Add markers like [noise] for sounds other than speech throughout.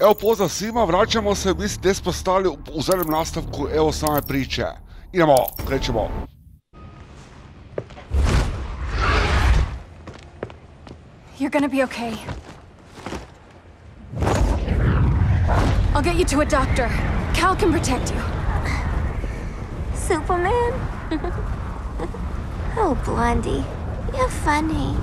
Evo pozdrav svima, vraćamo se, vi ste smo stali u- u zadnjem nastavku, evo same priče. Idemo, krećemo. You're gonna be okay. I'll get you to a doctor. Cal can protect you. Superman? [laughs] oh, Blondie, you're funny.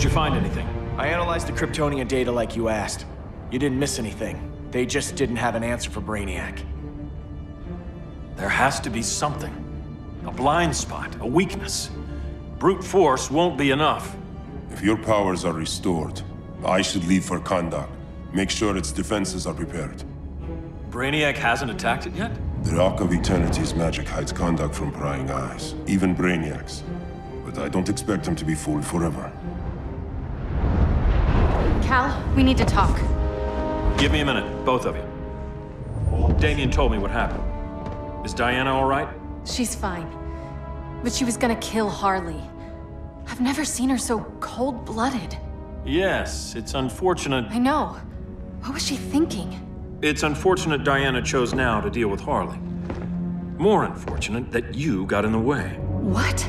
Did you find anything? I analyzed the Kryptonian data like you asked. You didn't miss anything. They just didn't have an answer for Brainiac. There has to be something. A blind spot, a weakness. Brute force won't be enough. If your powers are restored, I should leave for Kahndaq. Make sure its defenses are prepared. Brainiac hasn't attacked it yet? The Rock of Eternity's magic hides Kahndaq from prying eyes, even Brainiac's. But I don't expect him to be fooled forever. Kal, we need to talk. Give me a minute, both of you. Damian told me what happened. Is Diana all right? She's fine. But she was gonna kill Harley. I've never seen her so cold blooded. Yes, it's unfortunate. I know. What was she thinking? It's unfortunate Diana chose now to deal with Harley. More unfortunate that you got in the way. What?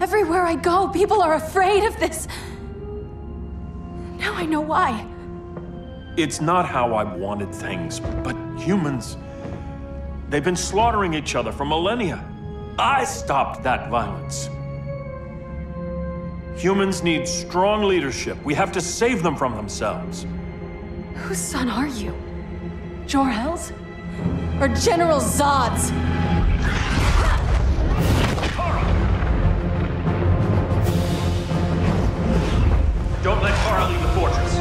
Everywhere I go, people are afraid of this. Now I know why. It's not how I wanted things, but humans. They've been slaughtering each other for millennia. I stopped that violence. Humans need strong leadership. We have to save them from themselves. Whose son are you? Jor-El's? Or General Zod's? Don't let Kara leave the fortress.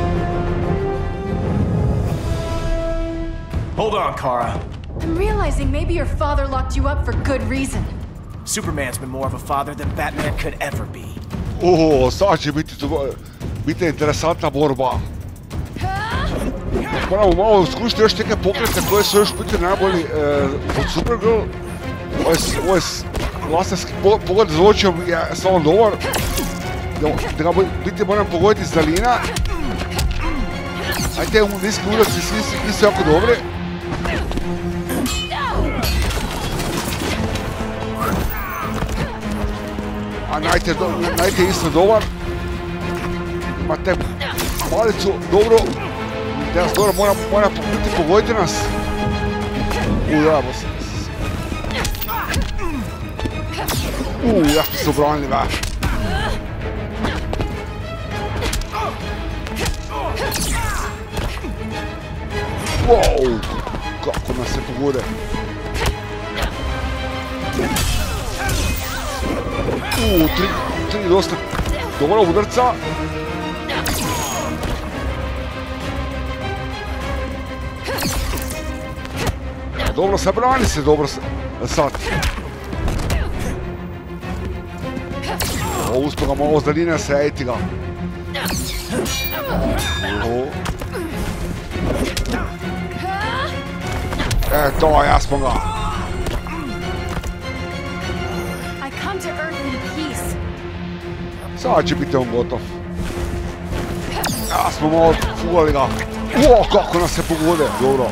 Hold on, Kara. I'm realizing maybe your father locked you up for good reason. Superman's been more of a father than Batman could ever be. O, sad će biti, to, biti interesantna borba. Moramo malo skušati još neke pokrete koje su još biti najbolji e, od Supergirl. Ovaj, s- ovaj s- laserski po, pogled za očom je stvarno dobar. Bo- biti moram pogoditi iz daljina. A te niski udarci svi su- jako dobri. A najte, do, najte isto dobar. Imate palicu, dobro. Ja dobro, mora, mora biti pogoditi nas. Ujabo se. U, ja smo se obranili, da. Wow, kako nas se pogode. U, tri, tri dosta dobra udarca. Dobro se brani se, dobro se sad. O, uspio ga malo s daljine sejti ga. Eto, ja smo ga. Sada će biti on gotov. Ja smo malo fugali ga. O, kako nas se pogode, dobro.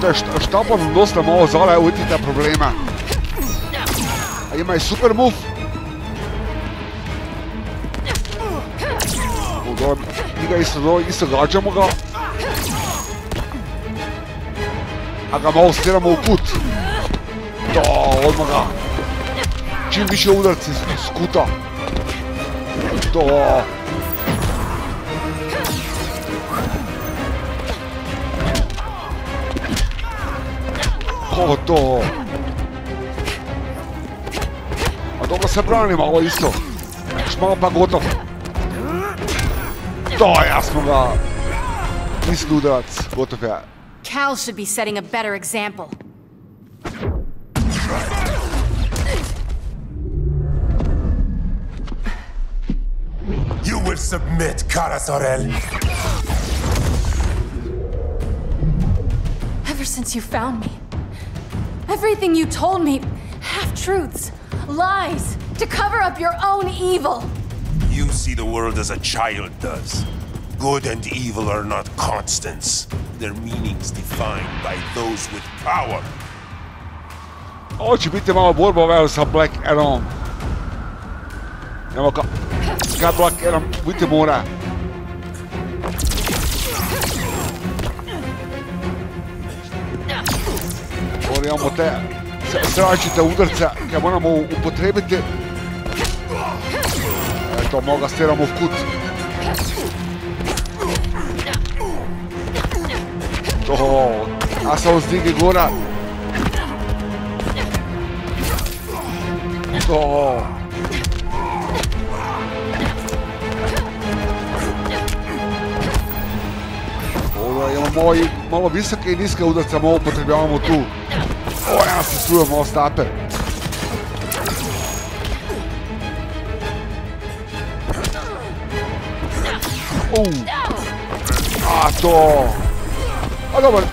Te pa nam dosta malo zala je te probleme imaš super move. Udobno. Mi ga isto, isto gađamo ga. A ga malo stiramo u put. Da, odmah ga. Čim više udarci iz kuta. Dobro se brani malo isto. Još malo pa gotov. To, ja smo ga. Misli udarac, gotov je. Kal should be setting a better example. You will submit, Kara Zor-El. Ever since you found me, everything you told me half truths, lies, to cover up your own evil. You see the world as a child does. Good and evil are not constants. Their meanings defined by those with power. Ovo će biti malo borba vel sa Black Adam. Evo ka... Kad Black Adam biti mora. Ovdje imamo te s- različite udarce koje moramo upotrebiti. Eto, moga stiramo kut. To, a se vzdigni gora. To. Ovo imamo malo visoke i niske udarce, malo upotrebljavamo tu. Oh ja, das ist du im Ostappe. Oh. Achtung. Olha, mano.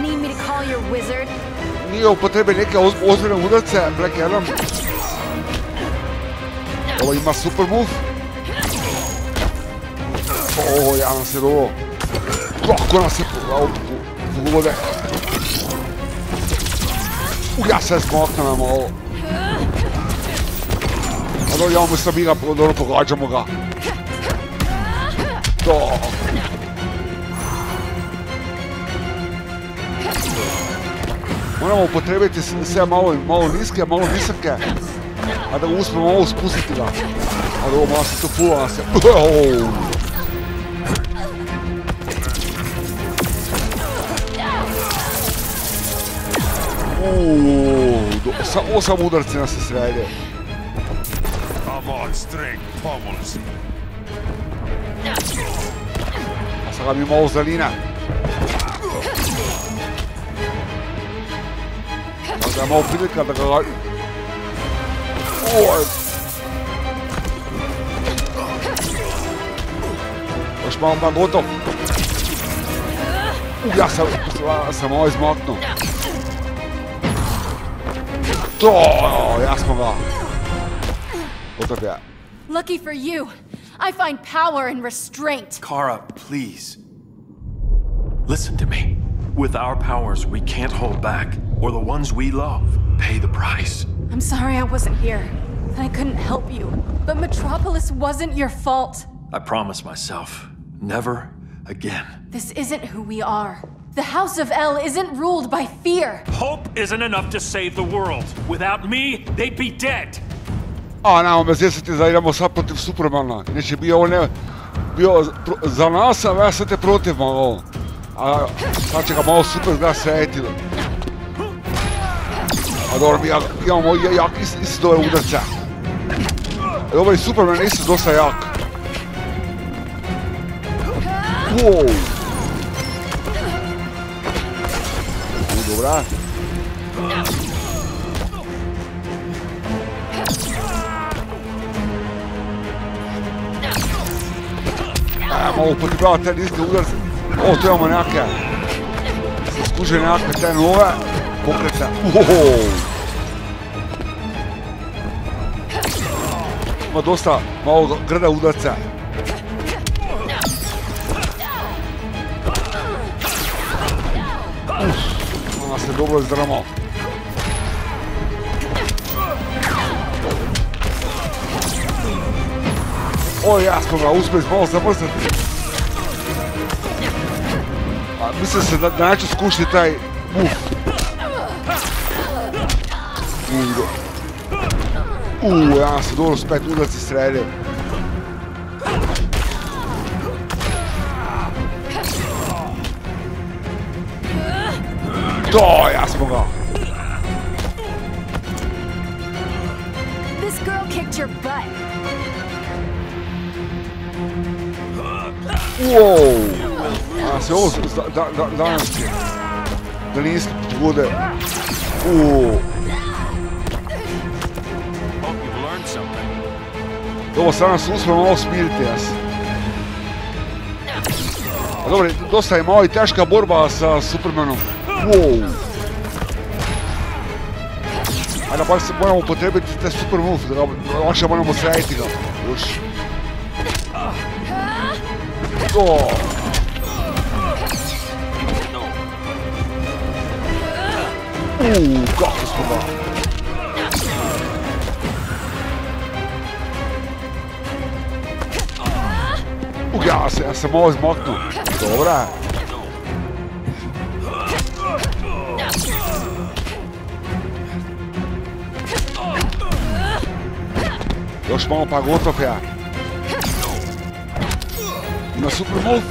Need me to call your wizard? Nije upotrebe neke é ozbiljne udarce, é Black Adam. Olha ima super move. O, oh, ja nam se dovo. Kako nam se... Ovo, ovo, ovo, ja se smoknem malo. A dobro, imamo Sabina, dobro pogađamo ga. To. Moramo upotrebiti sve malo, malo niske, malo visoke, a da uspijemo ovo spustiti ga. A ovo malo se to fuva nas [laughs] О, 8 ударци са се сряде. А сега мимо Озалина. Аз няма опитка да го... Ой! Още малко мангото. Я само измокнал. Smo ga. Gotov je. Lucky for you, I find power in restraint. Kara, please. Listen to me. With our powers, we can't hold back, or the ones we love pay the price. I'm sorry I wasn't here. that I couldn't help you. But Metropolis wasn't your fault. I promise myself, never again. This isn't who we are. The House of El isn't ruled by fear. Hope isn't enough to save the world. Without me, they'd be dead. A, nemamo me zesati da idemo sad protiv Supermana. Neće bio ovo ne... Bio pro- za nas, a ja sad te protiv malo. A sad će ga malo super da srediti. A dobro, mi ja- imamo ja- jak is- isto ove udarce. E, ovaj Superman isto dosta jak. Wow. segurar. Ajmo, upotrebljava taj niski udar. O, tu imamo nekakve skuže nekakve te nove pokreta. Uhoho! Ima dosta malo grda udarca. se dobro zdramo. O, jasno ga, uspješ malo zaprstati. A mislim se da na, skušiti taj buf. Uuu, ja se dobro spet udaci sredio. Vitória, Sabongão! This girl kicked your butt. Uou! Ah, você ouve? Dá, dá, dá uma... Da linha exploda. Uou! Vou mostrar um assunto para os milites. Dobro, dosta je malo i teška borba sa Supermanom. Wow. A na se moramo upotrebiti te super move, não lakše moramo srediti ga. Još. Go! Uuu, kako smo ga! Ugao se, ja sam ovo izmoknu. Dobra. Dobra. Još malo pa gotov ja. Ima super move.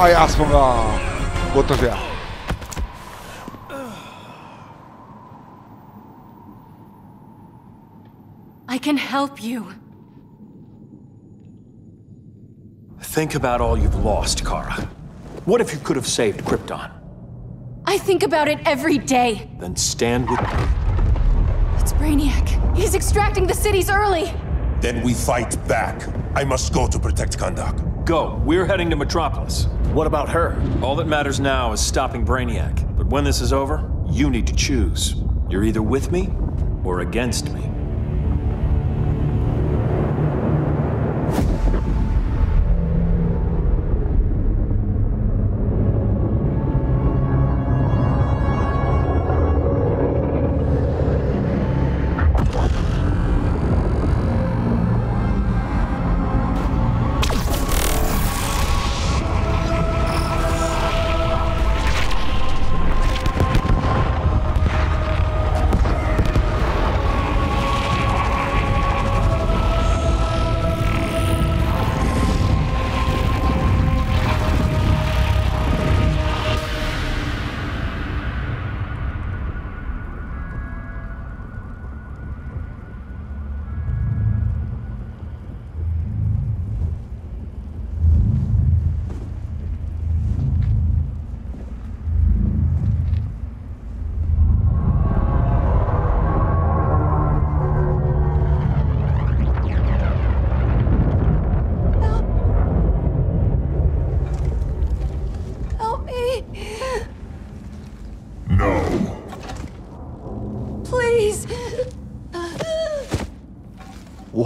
A ja smo ga. Gotov ja. I can help you. Think about all you've lost, Kara. What if you could have saved Krypton? I think about it every day. Then stand with me. It's Brainiac. He's extracting the cities early. Then we fight back. I must go to protect Kahndaq. Go. We're heading to Metropolis. What about her? All that matters now is stopping Brainiac. But when this is over, you need to choose. You're either with me or against me.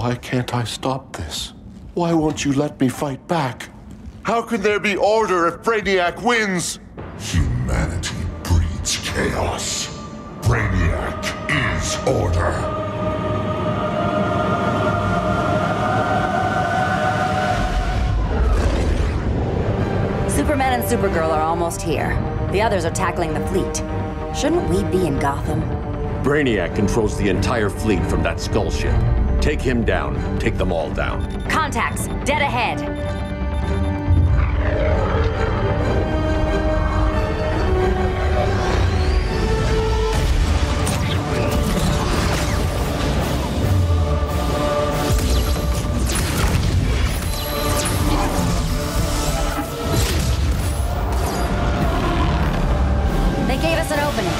Why can't I stop this? Why won't you let me fight back? How can there be order if Brainiac wins? Humanity breeds chaos. Brainiac is order. Superman and Supergirl are almost here. The others are tackling the fleet. Shouldn't we be in Gotham? Brainiac controls the entire fleet from that skull ship. Take him down. Take them all down. Contacts, dead ahead. They gave us an opening.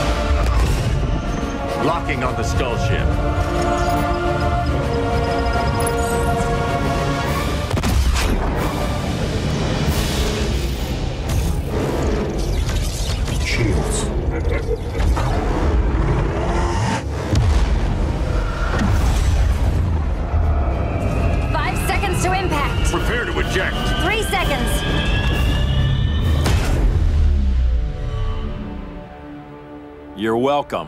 Locking on the skull ship. Welcome.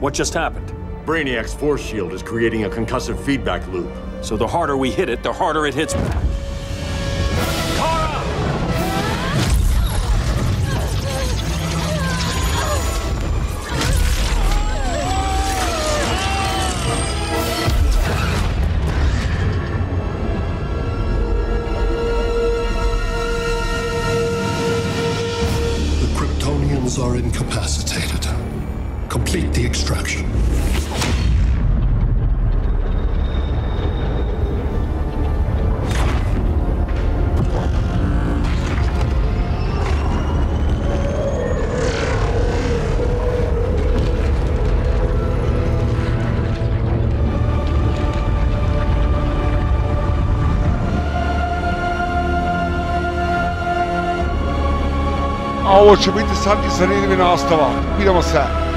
What just happened? Brainiac's force shield is creating a concussive feedback loop. So the harder we hit it, the harder it hits ovo će biti sad i zanimljivi nastavak. Vidimo se.